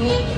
你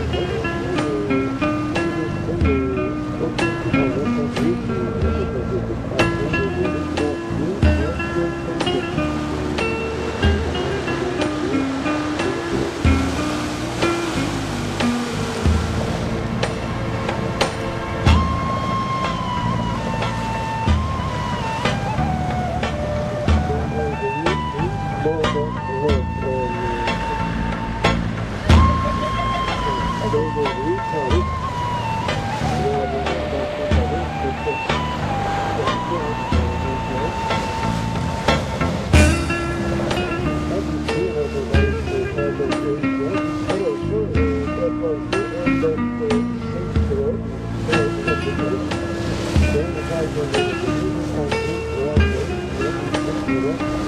Thank you.